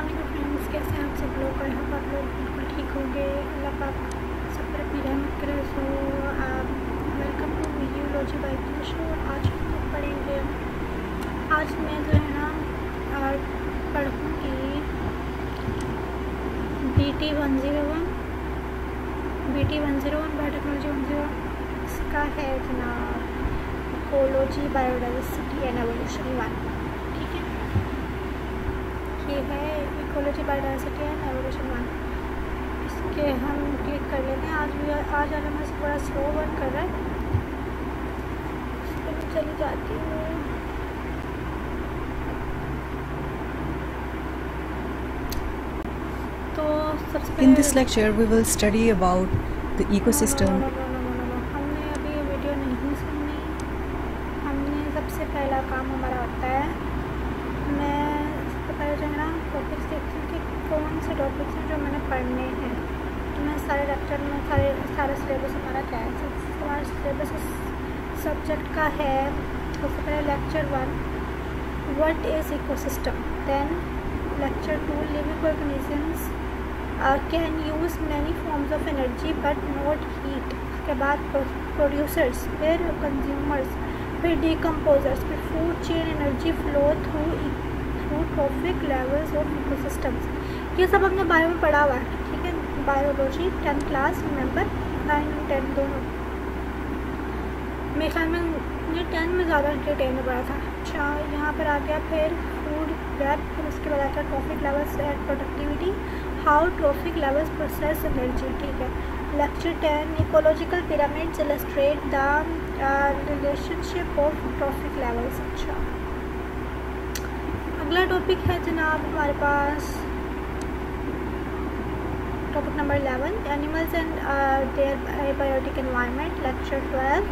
अल्लाह friends कैसे हैं आप सब लोग और हम आप लोग बिल्कुल ठीक होंगे। अल्लाह पाक सब पर अपनी रहमत करे, so welcome to Videology bike show आज हम लोग पढ़ेंगे, आज मैं जो है ना पढ़ूँगी B T one zero one B T one zero one biotechnology one zero इसका है जनाब ecology biodiversity and evolution one ये है ecology biodiversity and evolution one इसके हम क्लिक कर लेते हैं। आज भी आज वाला मैं बड़ा स्लो वर्क कर रहा है। इस पर चली जाती हूँ। तो In this lecture, we will study about the ecosystem. हमने अभी ये वीडियो नहीं सुननी हमने सबसे पहला काम हमारा होता है मैं पहले जो है ना टॉपिक्स देखती हूँ कि कौन से टॉपिक्स हैं जो मैंने पढ़ने हैं तो मैं सारे लेक्चर में सारे सारे सिलेबस हमारा क्या है हमारा सिलेबस सब्जेक्ट का है सबसे पहले lecture one what is ecosystem then lecture two living organisms can use many forms of energy but not heat उसके बाद प्रोड्यूसर्स फिर कंज्यूमर्स फिर डिकम्पोजर्स फिर food chain energy flow through through trophic levels of ecosystems ये सब हमने bio में पढ़ा हुआ है, ठीक है? Biology tenth class remember nine and ten दोनों। मेरे ख्याल में मुझे टेंथ में ज़्यादा इंटरटेन में पढ़ा था। अच्छा यहाँ पर आ गया फिर फ़ूड वेब फिर उसके बाद आता trophic levels and productivity how trophic levels process energy ठीक है? Lecture ten ecological pyramids illustrate the relationship of trophic levels अच्छा। अगला टॉपिक है जनाब हमारे पास। Topic number eleven animals and their biotic environment lecture twelve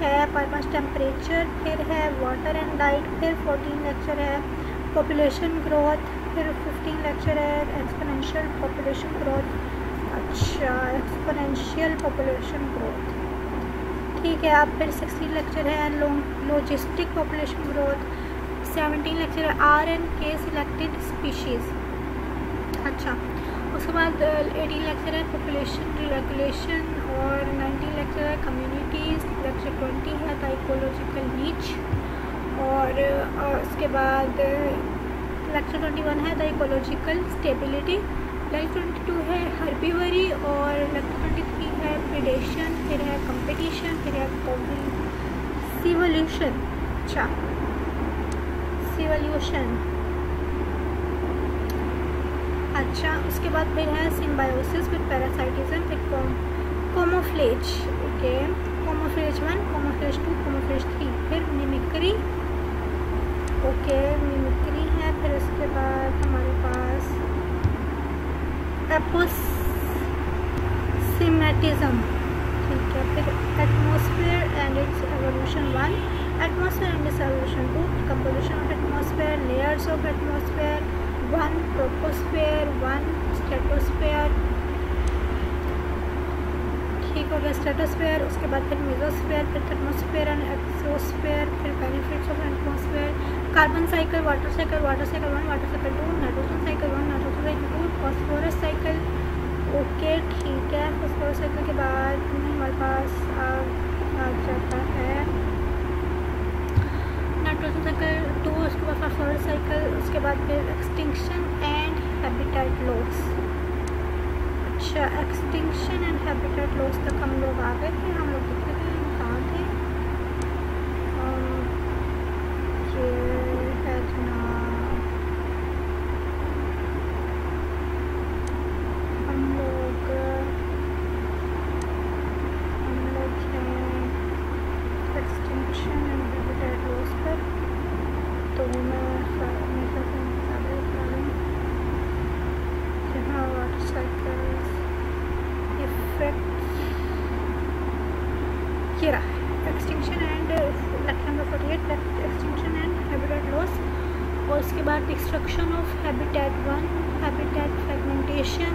है हमारे पास टेम्परेचर फिर है वाटर एंड लाइट फिर फोर्टीन लेक्चर है पॉपुलेशन ग्रोथ फिर फिफ्टीन लेक्चर है एक्सपोनेंशियल पॉपुलेशन ग्रोथ अच्छा एक्सपोनेंशियल पॉपुलेशन ग्रोथ ठीक है आप फिर सिक्सटीन लेक्चर है logistic population growth seventeen lecture है R and K selected species अच्छा उसके बाद एटीन लेक्चर है पॉपुलेशन रेगुलेशन और नाइनटीन लेक्चर है कम्युनिटीज़ लेक्चर ट्वेंटी है द इकोलॉजिकल नीच और उसके बाद लेक्चर ट्वेंटी वन है the ecological stability lecture twenty two है हर्बीवरी और लेक्चर ट्वेंटी थ्री है प्रिडेशन फिर है कंपटीशन फिर है सिवल्यूशन अच्छा सिवल्यूशन अच्छा उसके बाद फिर है सिम्बायोसिस फिर पैरासाइटिज्म फिर camouflage okay camouflage one camouflage two camouflage three फिर मिमिक्री ओके मिमिक्री है, फिर उसके बाद हमारे पास एपोसिमेटिज्म ठीक है? फिर atmosphere and its evolution one atmosphere and dissolution two composition of atmosphere layers of atmosphere troposphere, one stratosphere. ठीक हो गया स्टेटोस्फेयर उसके बाद फिर मेजोस्फेयर फिर थर्मोस्फेयर एंड एक्सोस्फेयर फिर benefits of atmosphere carbon cycle water cycle water cycle one water cycle two nitrogen cycle one nitrogen cycle two phosphorus cycle okay ठीक है फॉस्फोरस साइकिल के बाद हमारे पास आ जाता है। नाइट्रोजन अगर तो उसके बाद फॉर साइकिल उसके बाद फिर एक्सटिंक्शन एंड हैबिटेट लॉस अच्छा एक्सटिंक्शन एंड हैबिटेट लॉस तक हम लोग आ गए थे, हम लोग दिखे थे कहाँ थे ये है हम लोग हम लोग हैं एक्सटिंक्शन एंड हैबिटेट लॉस पर तो मैं हमेशा से ज़्यादा बता रही यहाँ वाटर साइकिल्स इफेक्ट्स ये रहा extinction and lecture number forty eight extinction and habitat loss बाद destruction of habitat one habitat fragmentation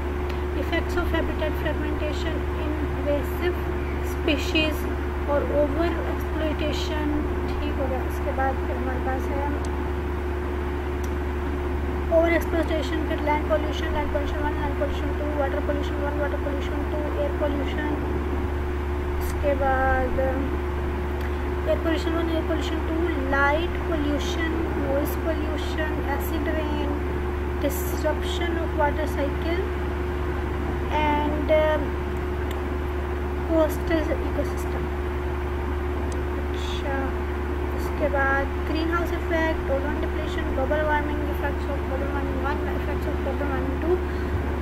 effects of habitat fragmentation invasive species और ओवर एक्सप्लोइटेशन ठीक हो गया। उसके बाद फिर हमारे पास है ओवर एक्सप्लोटेशन फिर land pollution land pollution one land pollution two water pollution one water pollution two air pollution उसके बाद air pollution one air pollution two light pollution noise pollution acid rain disruption of water cycle and uh, coastal ecosystem अच्छा उसके बाद greenhouse effect ozone depletion global warming effects of global warming one effects of global warming two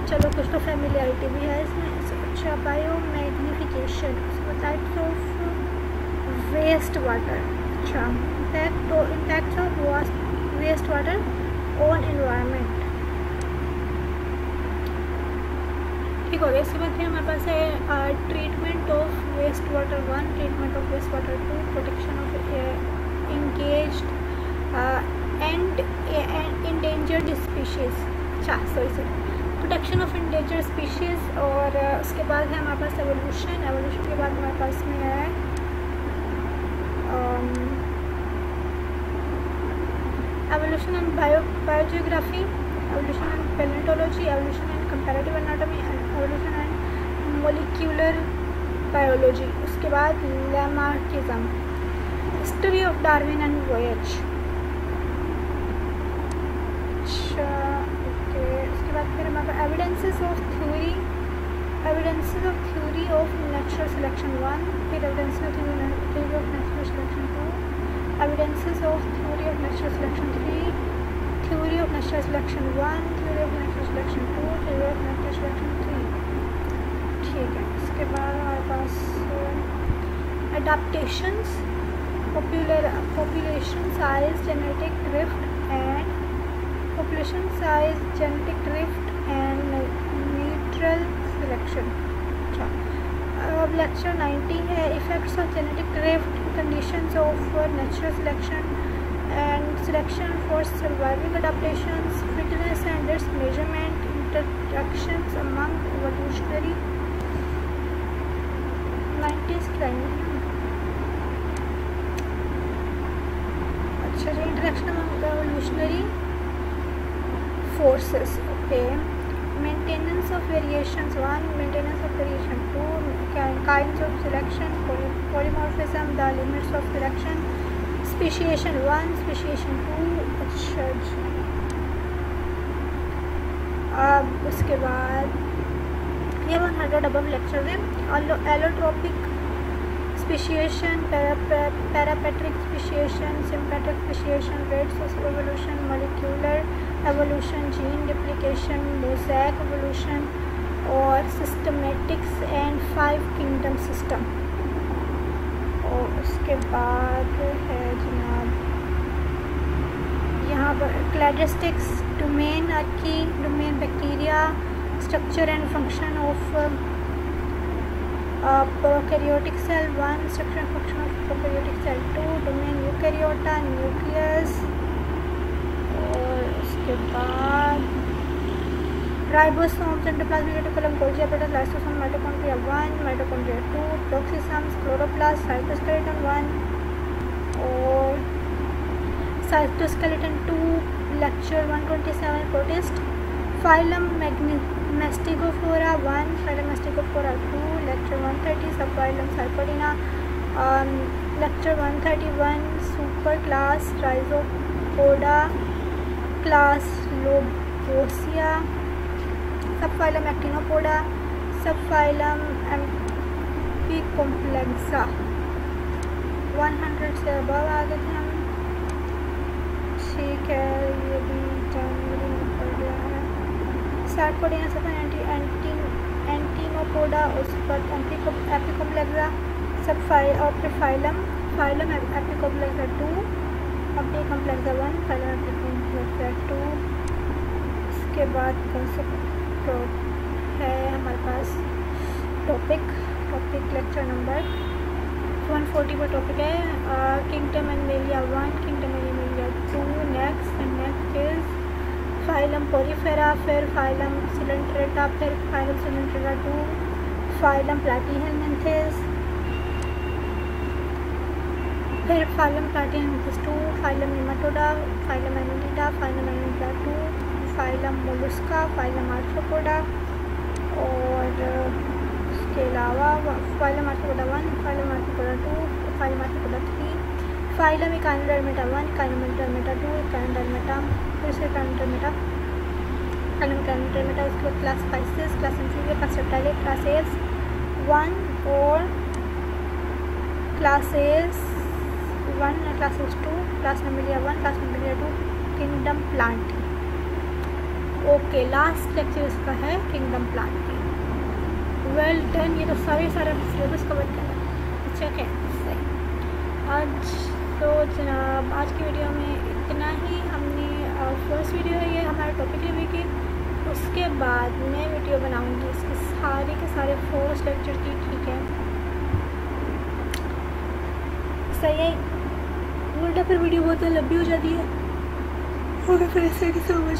चलो कुछ तो familiarity भी है इसमें अच्छा biomagnification types of waste water अच्छा। Impact of waste water on environment ठीक हो गया। इसके बाद फिर हमारे पास है treatment of waste water one treatment of waste water two protection of engage and endangered species अच्छा sorry sorry protection of endangered species और उसके बाद है हमारे पास एवोल्यूशन एवोल्यूशन के बाद हमारे पास में है evolution and bio biogeography evolution and paleontology, evolution and comparative anatomy, evolution and molecular biology. उसके बाद Lamarckism, history of Darwin and voyage. अच्छा ओके उसके बाद फिर हमारे evidences of theory evidences of theory of natural selection one फिर evidences of theory of natural selection evidences of theory of natural selection three theory of natural selection one theory of natural selection two theory of natural selection three ठीक है इसके बाद हमारे पास adaptations popular population size genetic drift and population size genetic drift and natural selection अच्छा अब lecture 90 है effects of genetic drift condition of natural selection and selection for surviving adaptation fitness and its measurement interaction among evolutionary अच्छा जी interaction among forces okay maintenance of variations one maintenance of variation two क्या kinds of selection polymorphism, the limits of selection speciation one speciation two अच्छा अब उसके बाद ये one hundred above lecture है। Allopatric speciation parapatric speciation sympatric speciation rates of evolution molecular evolution gene duplication mosaic evolution और systematics and five kingdom system और उसके बाद है जनाब, यहाँ पर cladistics domain archaea domain bacteria structure and function of prokaryotic cell one structure and function of prokaryotic cell two domain eukaryota nucleus और उसके बाद ribosomes, endoplasmic reticulum, Golgi apparatus, lysosome, mitochondria 1, mitochondria 2, peroxisomes, chloroplast, cytoskeleton 1 और cytoskeleton 2, lecture 127, protist, phylum Mastigophora 1, phylum Mastigophora 2, lecture 130, subphylum Cypodina, um, lecture 131, superclass Rhizopoda, class Lobosia, subphylum Actinopoda subphylum Apicomplexa 100 से above आ गए थे हम। ठीक है, ये भी जानवरी में पड़ गया है। सार्कोडिना सब एंटी एंटी एंटीनोपोडा उस पर एपिकोम्प्लेक्सा सब फ़ाइल और फिर phylum phylum apicomplexa two apicomplexa one phylum apicomplexa two इसके बाद कौन से तो है हमारे पास टॉपिक टॉपिक लेक्चर नंबर 140 पर टॉपिक है kingdom Animalia one kingdom Animalia two next and next is phylum porifera फिर फाइलम सिलेंट्रेटा फिर phylum coelenterata two phylum platyhelminthes फिर phylum platyhelminthes two phylum nematoda phylum annelida phylum annelida two phylum mollusca phylum arthropoda और उसके अलावा phylum arthropoda one phylum arthropoda two phylum arthropoda three phylum echinodermata one echinodermata two echinodermata फिर से echinodermata echinodermata उसके बाद class pisces class inferior class reptile classes one और classes one classes two class number one class number two kingdom plant okay last lecture इसका है kingdom plant well done ये तो सारे सारे सिलेबस कवर कर अच्छा है सही। आज तो जनाब, आज की वीडियो में इतना ही हमने फ़र्स्ट वीडियो है ये हमारे टॉपिक रिव्यू की। उसके बाद मैं वीडियो बनाऊँगी। इसके सारे के सारे फोर्स लेक्चर की, ठीक है? सही है। उल्टा फिर वीडियो बहुत लंबी हो जाती है। फिर ऐसे कि समझ